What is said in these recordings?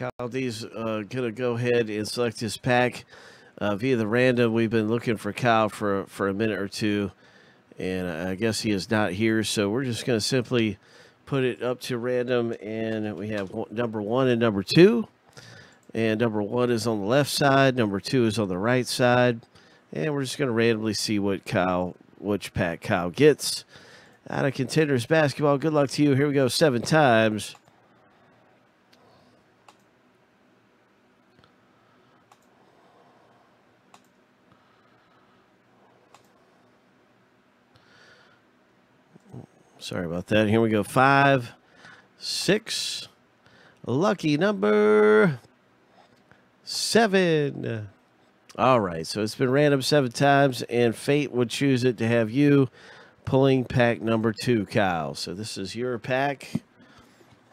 Kyle D's uh, gonna go ahead and select his pack uh, via the random. We've been looking for Kyle for for a minute or two, and I guess he is not here. So we're just gonna simply put it up to random, and we have number one and number two. And number one is on the left side, number two is on the right side, and we're just gonna randomly see what Kyle, which pack Kyle gets out of contenders basketball. Good luck to you. Here we go, seven times. Sorry about that. Here we go. Five, six. Lucky number seven. All right. So it's been random seven times, and fate would choose it to have you pulling pack number two, Kyle. So this is your pack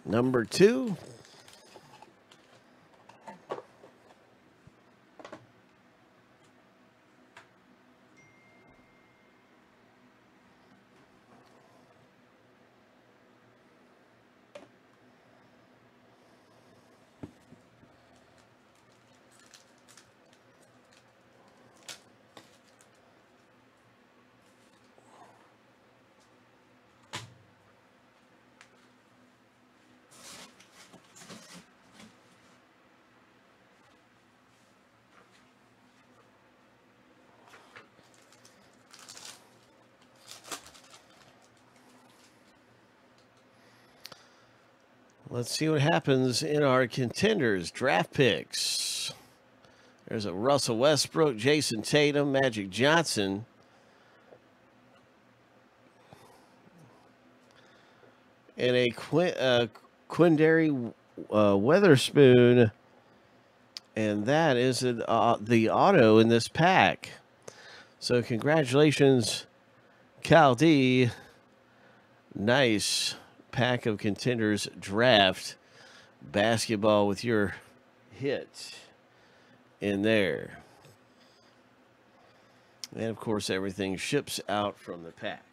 number two. Let's see what happens in our contenders draft picks. There's a Russell Westbrook, Jayson Tatum, Magic Johnson. And a Quin, uh, Quinndary uh, Weatherspoon. And that is an, uh, the auto in this pack. So congratulations, Cal D. Nice pack of contenders draft basketball with your hit in there. And of course, everything ships out from the pack.